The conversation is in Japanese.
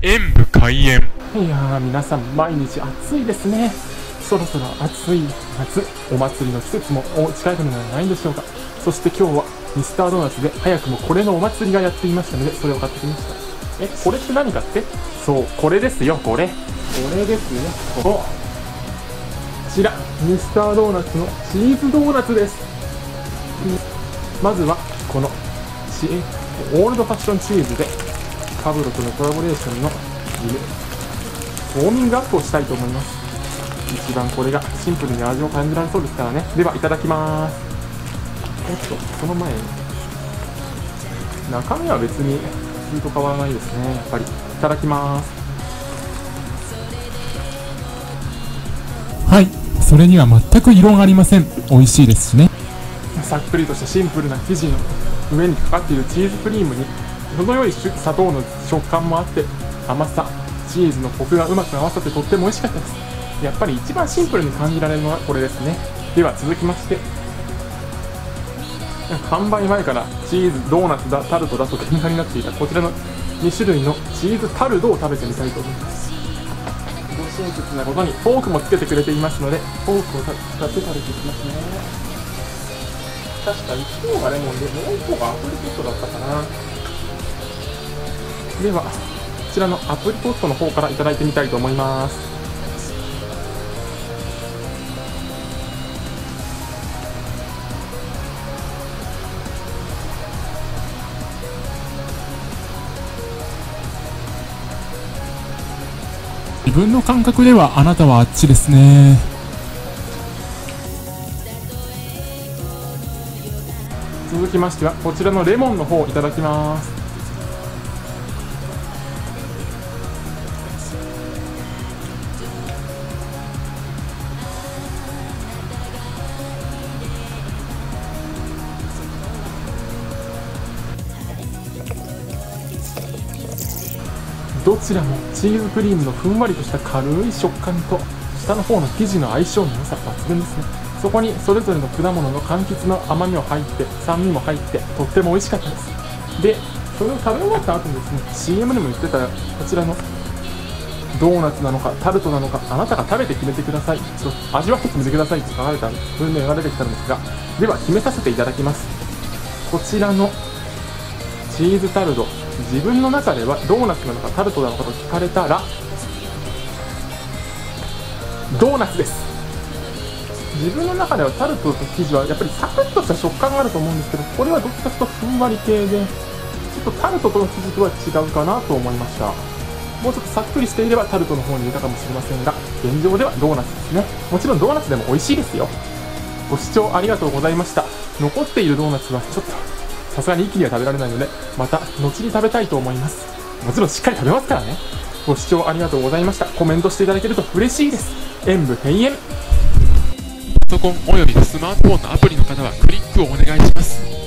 演武開演。いやー皆さん毎日暑いですね。そろそろ暑い夏お祭りの季節も近いのではないんでしょうか。そして今日はミスタードーナツで早くもこれのお祭りがやっていましたのでそれを買ってきました。えこれって何かって？そうこれですよこれ。これですねここちらミスタードーナツのチーズドーナツです。まずはこのチオールドファッションチーズでカブロとのコラボレーションのウォーミングアップをしたいと思います。一番これがシンプルに味を感じられそうですからね。ではいただきます。おっとその前に。中身は別に普通と変わらないですね。やっぱり。いただきます。はい。それには全く異論ありません。美味しいですしね。さっくりとしたシンプルな生地の上にかかっているチーズクリームに程よい砂糖の食感もあって甘さチーズのコクがうまく合わさってとっても美味しかったです。やっぱり一番シンプルに感じられるのはこれですね。では続きまして。販売前からチーズドーナツだタルトだと喧嘩になっていたこちらの2種類のチーズタルトを食べてみたいと思います。ご親切なことにフォークもつけてくれていますのでフォークを使って食べていきますね。確か1方がレモンでもう1方がアプリコットだったかな。ではこちらのアプリコットの方からいただいてみたいと思います。自分の感覚ではあなたはあっちですね。続きましてはこちらのレモンの方いただきますどちらもチーズクリームのふんわりとした軽い食感と下の方の生地の相性の良さ抜群ですね。そこにそれぞれの果物の柑橘の甘みも入って酸味も入ってとっても美味しかったです。でそれを食べ終わった後にですね CM でも言ってたこちらのドーナツなのかタルトなのかあなたが食べて決めてください。ちょっと味わって決めてください。と書かれた文面が出てきたんですがでは決めさせていただきます。こちらのチーズタルト。自分の中ではドーナツなのかタルトなのかと聞かれたらドーナツです。自分の中ではタルトと生地はやっぱりサクッとした食感があると思うんですけどこれはどっちかというとふんわり系でちょっとタルトとの生地とは違うかなと思いました。もうちょっとさっくりしていればタルトの方に入れたかもしれませんが現状ではドーナツですね。もちろんドーナツでも美味しいですよ。ご視聴ありがとうございました。残っているドーナツはちょっとさすがに一気には食べられないのでまた後に食べたいと思います。もちろんしっかり食べますからね。ご視聴ありがとうございました。コメントしていただけると嬉しいです。演武閉園。パソコンおよびスマートフォンのアプリの方はクリックをお願いします。